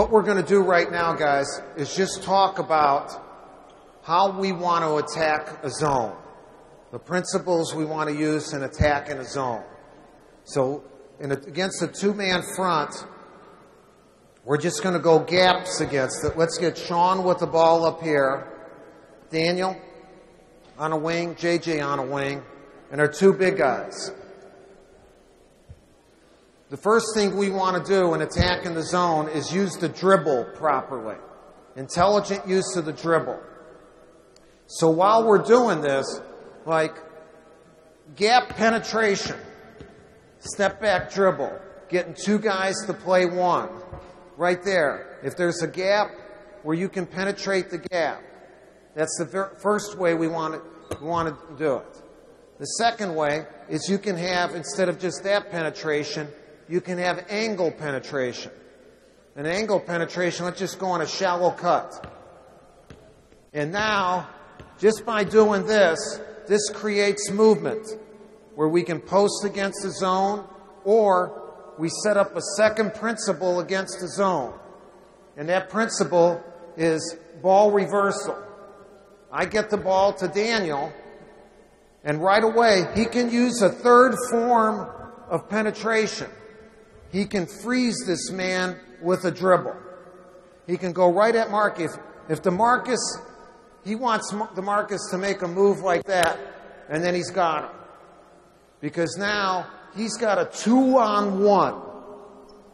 what we're going to do right now, guys, is just talk about how we want to attack a zone. The principles we want to use in attacking a zone. So, a, against a two-man front, we're just going to go gaps against it. Let's get Sean with the ball up here. Daniel on a wing, JJ on a wing, and our two big guys. The first thing we want to do in attacking the zone is use the dribble properly. Intelligent use of the dribble. So while we're doing this, like gap penetration, step back dribble, getting two guys to play one. Right there. If there's a gap where you can penetrate the gap, that's the ver- first way we want, to, we want to do it. The second way is you can have, instead of just that penetration, you can have angle penetration. An angle penetration, let's just go on a shallow cut. And now, just by doing this, this creates movement where we can post against the zone or we set up a second principle against the zone. And that principle is ball reversal. I get the ball to Daniel, and right away he can use a third form of penetration he can freeze this man with a dribble. He can go right at Mark. If, if DeMarcus, he wants DeMarcus to make a move like that, and then he's got him. Because now he's got a two on one.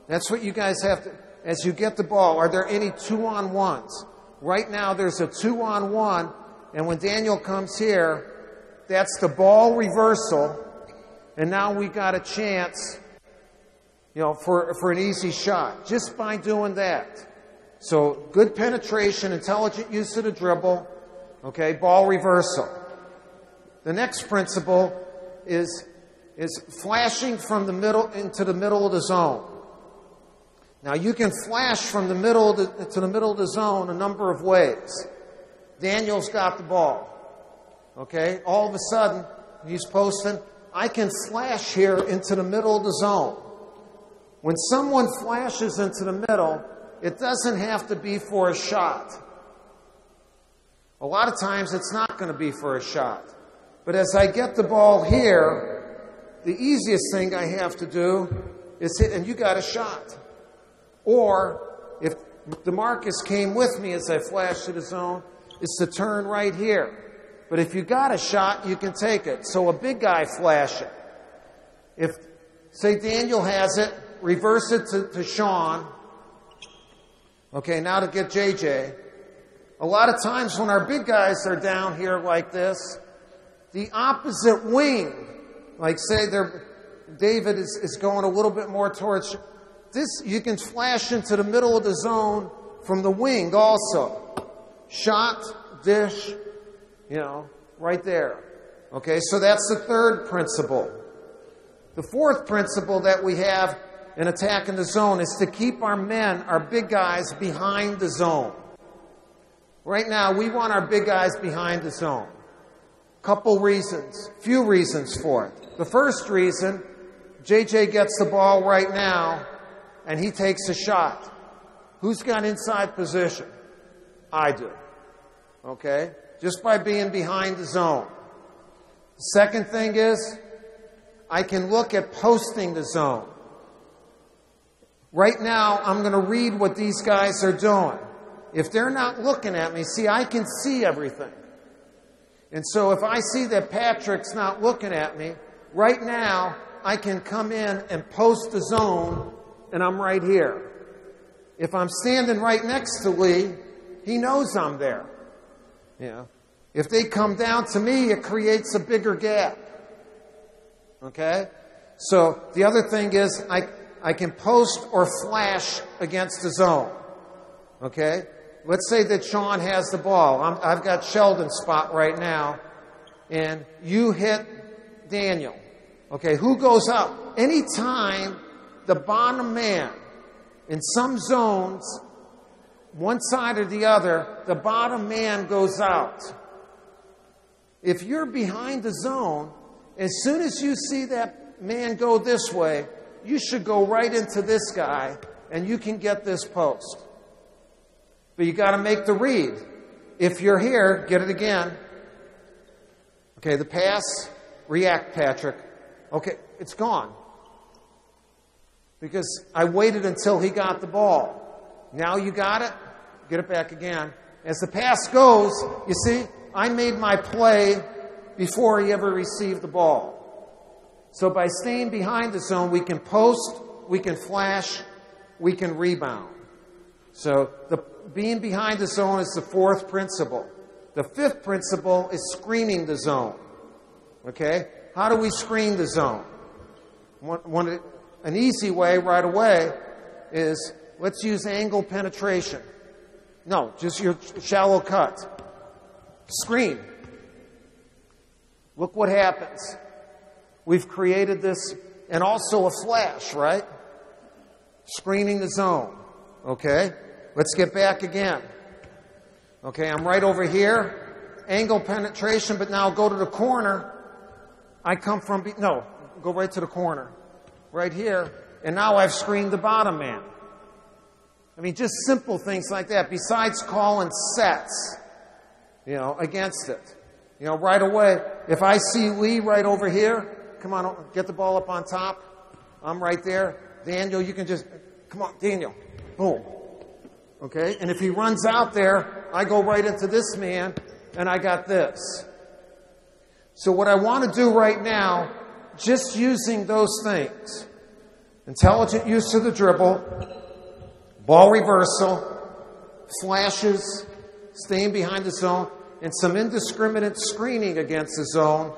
That's what you guys have to, as you get the ball, are there any two on ones? Right now there's a two on one, and when Daniel comes here, that's the ball reversal, and now we got a chance you know, for, for an easy shot, just by doing that. So good penetration, intelligent use of the dribble, okay, ball reversal. The next principle is, is flashing from the middle into the middle of the zone. Now you can flash from the middle the, to the middle of the zone a number of ways. Daniel's got the ball. Okay, all of a sudden he's posting. I can flash here into the middle of the zone. When someone flashes into the middle, it doesn't have to be for a shot. A lot of times it's not going to be for a shot. But as I get the ball here, the easiest thing I have to do is hit, and you got a shot. Or if DeMarcus came with me as I flashed to the zone, it's to turn right here. But if you got a shot, you can take it. So a big guy flash it. If, say Daniel has it, reverse it to, to Sean. Okay, now to get JJ. A lot of times when our big guys are down here like this, the opposite wing, like say David is, is going a little bit more towards this, you can flash into the middle of the zone from the wing also. Shot, dish, you know, right there. Okay, so that's the third principle. The fourth principle that we have in attacking the zone is to keep our men, our big guys, behind the zone. Right now, we want our big guys behind the zone. Couple reasons, few reasons for it. The first reason, JJ gets the ball right now and he takes a shot. Who's got inside position? I do. Okay? Just by being behind the zone. The second thing is, I can look at posting the zone. Right now, I'm going to read what these guys are doing. If they're not looking at me, see, I can see everything. And so if I see that Patrick's not looking at me, right now, I can come in and post the zone, and I'm right here. If I'm standing right next to Lee, he knows I'm there. Yeah. If they come down to me, it creates a bigger gap. Okay? So the other thing is, I, I can post or flash against the zone. Okay? Let's say that Sean has the ball. i have got Sheldon's spot right now, and you hit Daniel. Okay, who goes up? Anytime the bottom man in some zones, one side or the other, the bottom man goes out. If you're behind the zone, as soon as you see that man go this way, you should go right into this guy and you can get this post. But you got to make the read. If you're here, get it again. Okay, the pass, react, Patrick. Okay, it's gone. Because I waited until he got the ball. Now you got it, get it back again. As the pass goes, you see, I made my play before he ever received the ball. So by staying behind the zone, we can post, we can flash, we can rebound. So the being behind the zone is the fourth principle. The fifth principle is screening the zone. Okay? How do we screen the zone? One, one, an easy way right away is let's use angle penetration. No, just your shallow cut. Screen. Look what happens. We've created this, and also a flash, right? Screening the zone. Okay? Let's get back again. Okay, I'm right over here. Angle penetration, but now go to the corner. I come from, be- no, go right to the corner. Right here. And now I've screened the bottom man. I mean, just simple things like that, besides calling sets, you know, against it. You know, right away, if I see Lee right over here, come on, get the ball up on top. I'm right there. Daniel, you can just, come on, Daniel. Boom. Okay? And if he runs out there, I go right into this man, and I got this. So what I want to do right now, just using those things, intelligent use of the dribble, ball reversal, flashes, staying behind the zone, and some indiscriminate screening against the zone